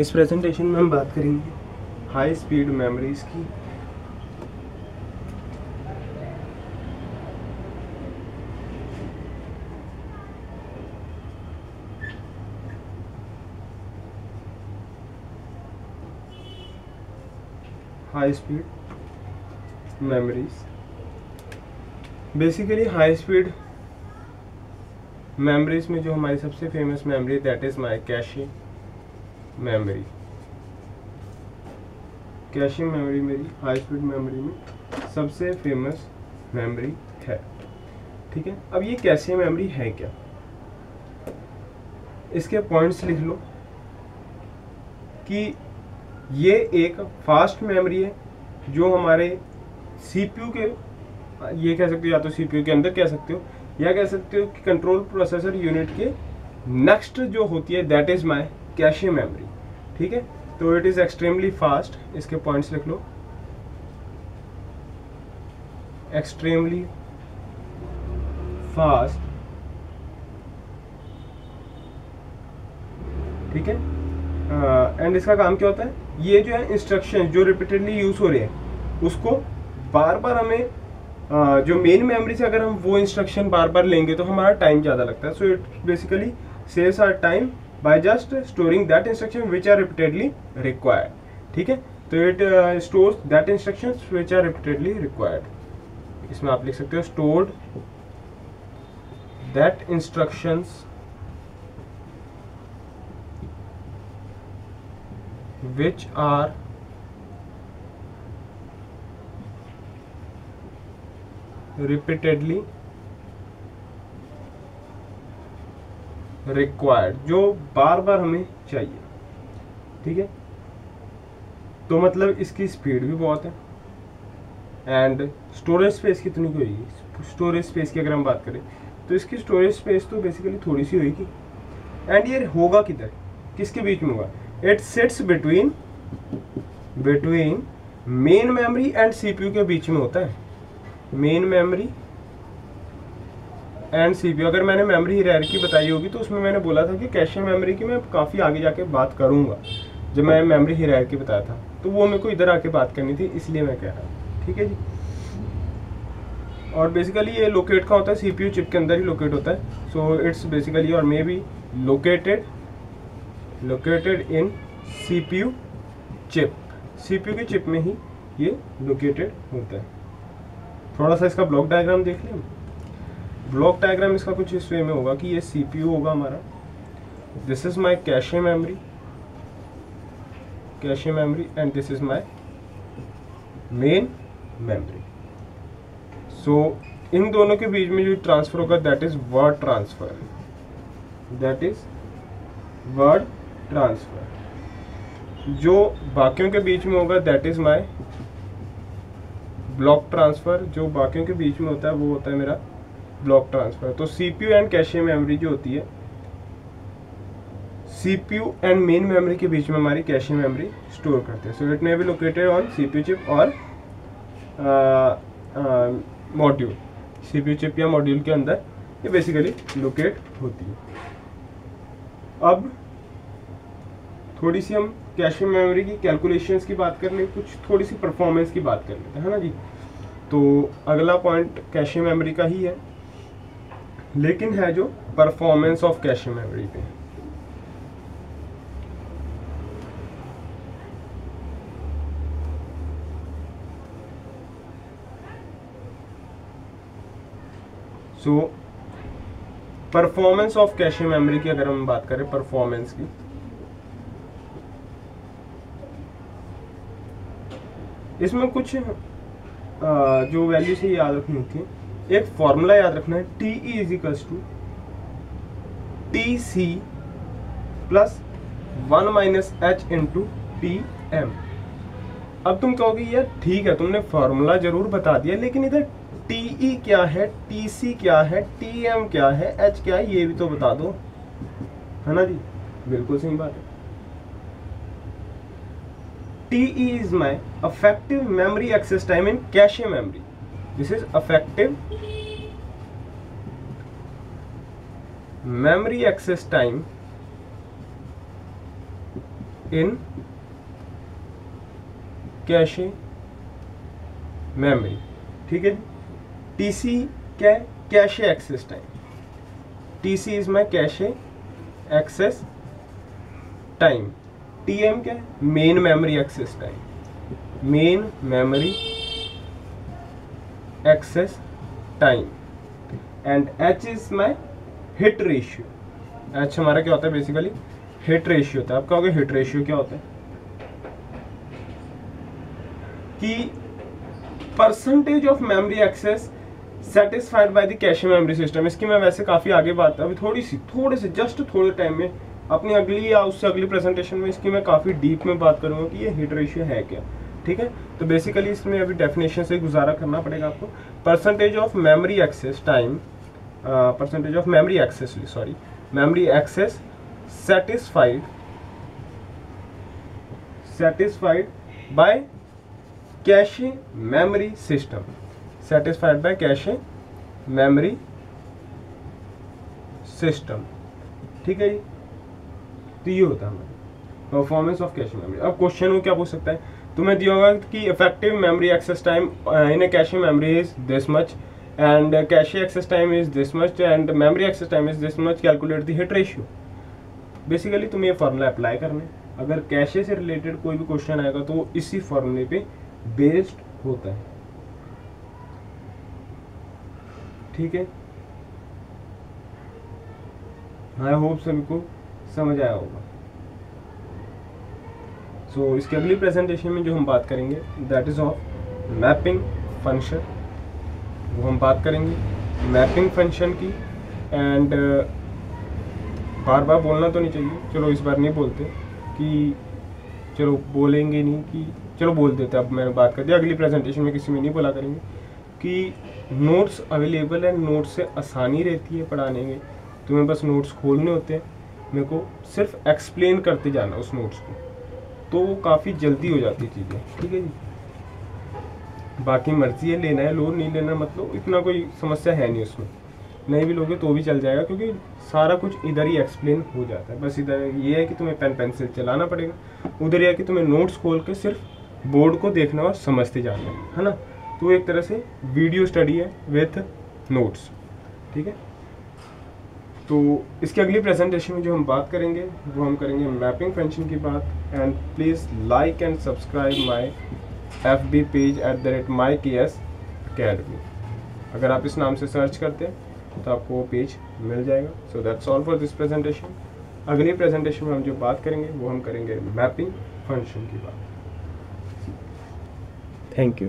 इस प्रेजेंटेशन में हम बात करेंगे हाई स्पीड मेमोरीज की। High speed memories basically high speed memories में जो हमारी सबसे famous memory that is my cache memory cache memory मेरी हाई स्पीड मेमोरी में सबसे फ़ेमस मेमोरी है। ठीक है? अब ये कैशे मेमोरी है क्या? इसके पॉइंट्स लिख लो कि ये एक फास्ट मेमोरी है जो हमारे सीपीयू के, ये कह सकते हो, या तो सीपीयू के अंदर कह सकते हो, या कह सकते हो कि कंट्रोल प्रोसेसर यूनिट के नेक्स्ट जो होती है that is my cache memory ठीक है? तो इट इज़ एक्सट्रीमली फास्ट इसके पॉइंट्स लिख लो। एक्सट्रीमली फास्ट ठीक है? एंड इसका काम क्या होता है? ये जो है इंस्ट्रक्शन जो रिपीटेडली यूज़ हो रहे हैं उसको बार बार हमें uh, जो मेन मेमोरी से अगर हम वो इंस्ट्रक्शन बार बार लेंगे तो हमारा टाइम ज़्यादा लगता है। So it basically saves our time by just storing that instruction which are repeatedly required ठीक है? तो it stores that instruction which are repeatedly required इसमें आप लिख सकते हो stored that instructions which are repeatedly required, जो बार बार हमें चाहिए। ठीक है? तो मतलब इसकी स्पीड भी बहुत है। एंड स्टोरेज स्पेस कितनी की होगी? स्टोरेज स्पेस की अगर हम बात करें तो इसकी स्टोरेज स्पेस तो बेसिकली थोड़ी सी होगी। एंड ये होगा किधर? किसके बीच में होगा? It sits between between main memory and CPU के बीच में होता है। मेन मेमोरी एंड सीपीयू अगर मैंने मेमोरी हिरारकी बताई होगी तो उसमें मैंने बोला था कि कैशे मेमोरी की मैं काफ़ी आगे जाके बात करूँगा। जब मैं मेमोरी हिरारकी बताया था तो वो मेरे को इधर आके बात करनी थी, इसलिए मैं कह रहा हूँ। ठीक है जी? और बेसिकली ये लोकेट का होता है? सीपीयू चिप के अंदर ही लोकेट होता है। सो इट्स बेसिकली और may be located located in CPU chip CPU के चिप में ही ये लोकेटेड होता है। थोड़ा सा इसका ब्लॉक डायग्राम देख लें ब्लॉक डायग्राम इसका कुछ इस वे में होगा कि ये सीपीयू होगा हमारा। This is my cache memory cache memory and this is my main memory so इन दोनों के बीच में जो ट्रांसफ़र होगा that is word transfer that is word transfer जो बाकियों के बीच में होगा that is my block transfer जो बाकियों के बीच में होता है, वो होता है मेरा ब्लॉक ट्रांसफ़र। तो सीपीयू एंड कैशे मेमोरी जो होती है सीपीयू एंड मेन मेमोरी के बीच में हमारी कैशे मेमोरी स्टोर करते हैं। So it may be located on CPU chip or module CPU chip या मॉड्यूल के अंदर ये बेसिकली लोकेट होती है। अब थोड़ी सी हम कैशे मेमोरी की कैलकुलेशंस की बात कर ले, कुछ थोड़ी सी परफॉर्मेंस की बात कर लेते हैं ना जी? तो अगला पॉइंट कैशे मेमोरी का ही है। लेकिन है जो परफॉर्मेंस ऑफ़ कैशे मेमोरी पे। So performance of cache memory की अगर हम बात करें परफॉर्मेंस की इसमें कुछ आ, जो वैल्यू से याद रखनी थी एक फॉर्मूला याद रखना है T E is equals to T C plus one minus H into T M अब तुम कहोगे, यार, ठीक है, तुमने फॉर्मूला ज़रूर बता दिया, लेकिन इधर टी ई क्या है टी सी क्या है टी एम क्या है एच क्या है, ये भी तो बता दो। है ना जी? बिल्कुल सही बात है। TE is my affective memory access time in cache memory. This is effective memory access time in cache memory ठीक है? टीसी क्या है cache access time TC is my cache access time T M क्या है main memory access time main memory access time and H is my hit ratio H हमारा क्या होता है बेसिकली हिट रेशियो होता है। आप कहोगे हिट रेशियो क्या होता है? कि percentage of memory access satisfied by the cache memory system इसकी मैं वैसे काफ़ी आगे बात अभी थोड़ी सी, थोड़े से जस्ट थोड़े टाइम में अपनी अगली या उससे अगली प्रेजेंटेशन में इसकी मैं काफ़ी डीप में बात करूँगा कि ये हिट रेशियो है क्या। ठीक है? तो बेसिकली इसमें अभी डेफिनेशन से गुजारा करना पड़ेगा आपको। Percentage of memory access time percentage of memory access sorry memory access satisfied satisfied by cache memory system satisfied by cache memory system ठीक है जी? तो ये होता है हमारा। परफॉर्मेंस ऑफ़ कैश मेमोरी अब क्वेश्चन वो क्या पूछ सकता है? तुम्हें दिया होगा कि effective memory access time in a cache memory is this much and cache access time is this much and memory access time is this much calculate the hit ratio basically तुम्हें ये फॉर्मूला अप्लाई करना है। अगर कैशे से related कोई भी question आएगा तो वो इसी फॉर्मूले पे बेस्ड होता है। ठीक है? आई होप सभी को समझ आया होगा। So, इसकी अगली प्रेजेंटेशन में जो हम बात करेंगे that is of mapping function वो हम बात करेंगे मैपिंग फ़ंक्शन की एंड uh, बार बार बोलना तो नहीं चाहिए। चलो इस बार नहीं बोलते कि चलो बोलेंगे नहीं कि चलो बोल देते अब मैंने बात कर दिया अगली प्रेजेंटेशन में किसी में नहीं बोला करेंगे कि नोट्स अवेलेबल है नोट्स से आसानी रहती है पढ़ाने में। तुम्हें बस नोट्स खोलने होते हैं। मेरे को सिर्फ़ एक्सप्लेन करते जाना उस नोट्स को। तो वो काफ़ी जल्दी हो जाती चीज़ें, ठीक है जी। बाकी मर्ज़ी है, लेना है, लोन नहीं लेना मतलब इतना कोई समस्या है नहीं उसमें। नहीं भी लोगे तो भी चल जाएगा, क्योंकि सारा कुछ इधर ही एक्सप्लेन हो जाता है। बस इधर ये है कि तुम्हें पेन पेंसिल चलाना पड़ेगा, उधर यह है कि तुम्हें नोट्स खोल के सिर्फ़ बोर्ड को देखना और समझते जाना है ना? तो एक तरह से वीडियो स्टडी है विथ नोट्स ठीक है? तो इसके अगली प्रेजेंटेशन में जो हम बात करेंगे, वो हम करेंगे मैपिंग फ़ंक्शन की बात। And please like and subscribe my FB page at the rate rate my Academy. अगर आप इस नाम से सर्च करते हैं तो आपको वो पेज मिल जाएगा। So that's all for this presentation अगली प्रेजेंटेशन में हम जो बात करेंगे, वो हम करेंगे मैपिंग फ़ंक्शन की बात। Thank you